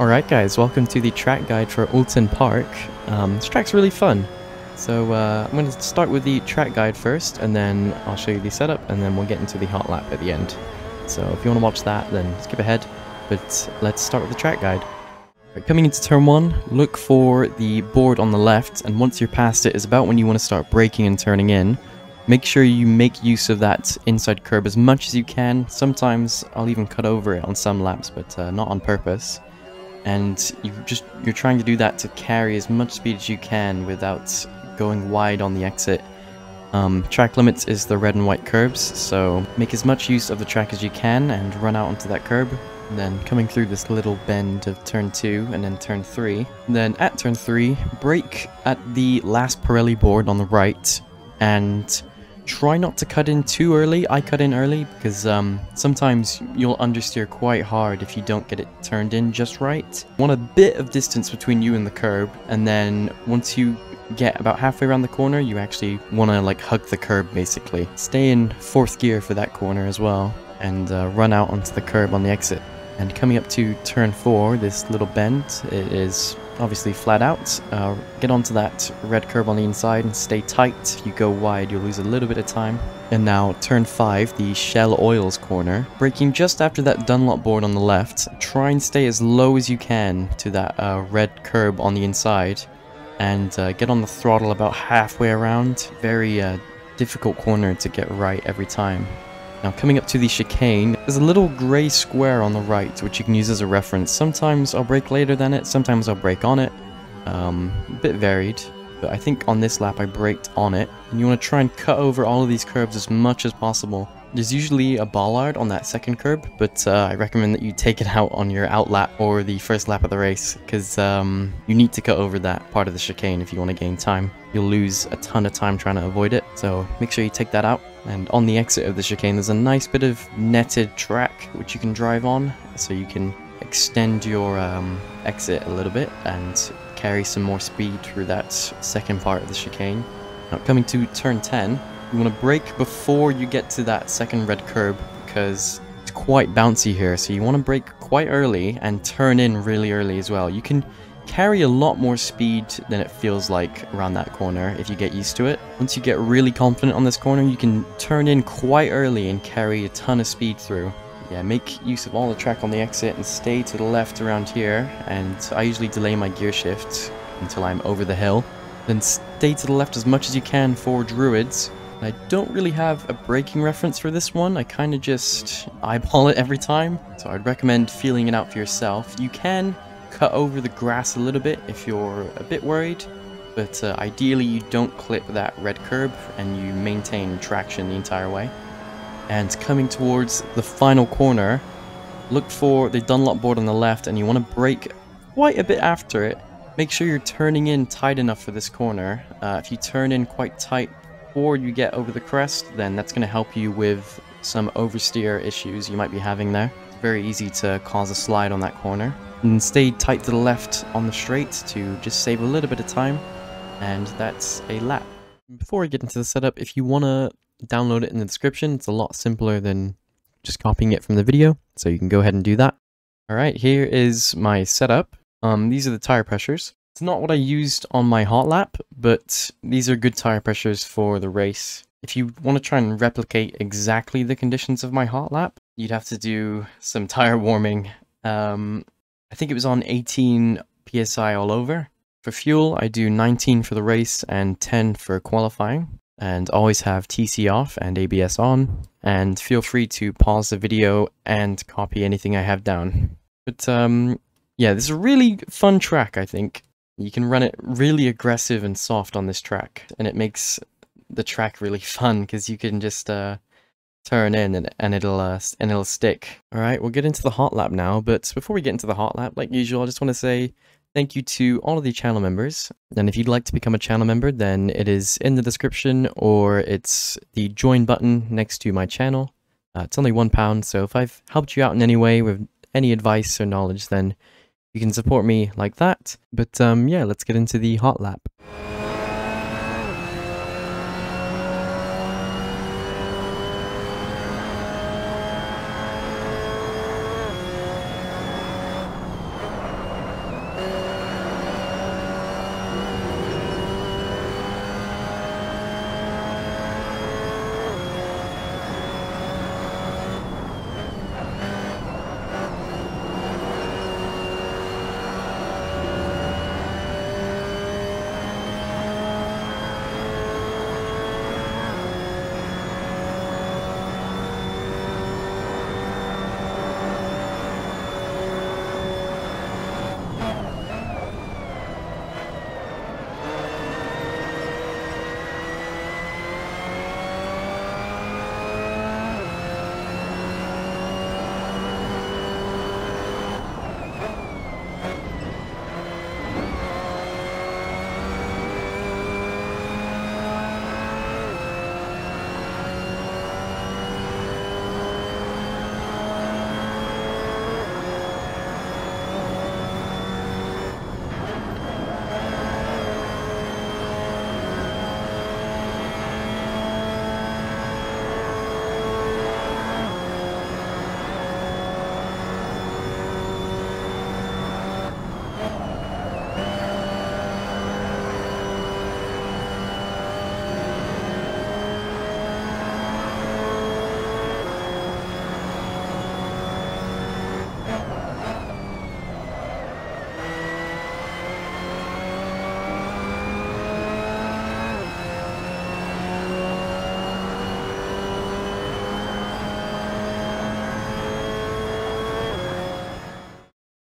Alright guys, welcome to the track guide for Oulton Park. Um, this track's really fun. So uh, I'm going to start with the track guide first, and then I'll show you the setup, and then we'll get into the hot lap at the end. So if you want to watch that, then skip ahead, but let's start with the track guide. Right, coming into turn 1, look for the board on the left, and once you're past it is about when you want to start braking and turning in. Make sure you make use of that inside curb as much as you can. Sometimes I'll even cut over it on some laps, but uh, not on purpose and you just you're trying to do that to carry as much speed as you can without going wide on the exit. Um, track limits is the red and white curbs, so make as much use of the track as you can and run out onto that curb. And then coming through this little bend of turn 2 and then turn 3. And then at turn 3, brake at the last Pirelli board on the right and Try not to cut in too early. I cut in early because um, sometimes you'll understeer quite hard if you don't get it turned in just right. Want a bit of distance between you and the curb, and then once you get about halfway around the corner, you actually want to like hug the curb basically. Stay in fourth gear for that corner as well, and uh, run out onto the curb on the exit. And coming up to turn 4, this little bend, it is obviously flat out. Uh, get onto that red curb on the inside and stay tight. If you go wide, you'll lose a little bit of time. And now turn 5, the Shell Oils corner. Braking just after that Dunlop board on the left. Try and stay as low as you can to that uh, red curb on the inside. And uh, get on the throttle about halfway around. Very uh, difficult corner to get right every time. Now coming up to the chicane, there's a little grey square on the right which you can use as a reference. Sometimes I'll brake later than it, sometimes I'll brake on it. Um, a bit varied, but I think on this lap I braked on it. And you want to try and cut over all of these curbs as much as possible. There's usually a bollard on that second curb, but uh, I recommend that you take it out on your out lap or the first lap of the race, because um, you need to cut over that part of the chicane if you want to gain time. You'll lose a ton of time trying to avoid it, so make sure you take that out. And on the exit of the chicane, there's a nice bit of netted track which you can drive on, so you can extend your um, exit a little bit and carry some more speed through that second part of the chicane. Now coming to turn 10, you want to brake before you get to that second red curb because it's quite bouncy here. So you want to brake quite early and turn in really early as well. You can carry a lot more speed than it feels like around that corner if you get used to it. Once you get really confident on this corner, you can turn in quite early and carry a ton of speed through. Yeah, make use of all the track on the exit and stay to the left around here. And I usually delay my gear shift until I'm over the hill. Then stay to the left as much as you can for druids I don't really have a braking reference for this one, I kind of just eyeball it every time, so I'd recommend feeling it out for yourself. You can cut over the grass a little bit if you're a bit worried, but uh, ideally you don't clip that red curb and you maintain traction the entire way. And coming towards the final corner, look for the Dunlop board on the left and you want to brake quite a bit after it. Make sure you're turning in tight enough for this corner. Uh, if you turn in quite tight before you get over the crest, then that's going to help you with some oversteer issues you might be having there. Very easy to cause a slide on that corner. And stay tight to the left on the straight to just save a little bit of time, and that's a lap. Before I get into the setup, if you want to download it in the description, it's a lot simpler than just copying it from the video, so you can go ahead and do that. Alright, here is my setup. Um, these are the tire pressures. It's not what I used on my hot lap, but these are good tire pressures for the race. If you want to try and replicate exactly the conditions of my hot lap, you'd have to do some tire warming. Um, I think it was on 18 psi all over. For fuel, I do 19 for the race and 10 for qualifying. And always have TC off and ABS on. And feel free to pause the video and copy anything I have down. But um, yeah, this is a really fun track, I think. You can run it really aggressive and soft on this track, and it makes the track really fun because you can just uh, turn in and, and it'll uh, and it'll stick. All right, we'll get into the hot lap now, but before we get into the hot lap, like usual, I just want to say thank you to all of the channel members. And if you'd like to become a channel member, then it is in the description or it's the join button next to my channel. Uh, it's only one pound, so if I've helped you out in any way with any advice or knowledge, then you can support me like that. But um, yeah, let's get into the hot lap.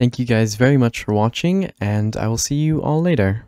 Thank you guys very much for watching, and I will see you all later.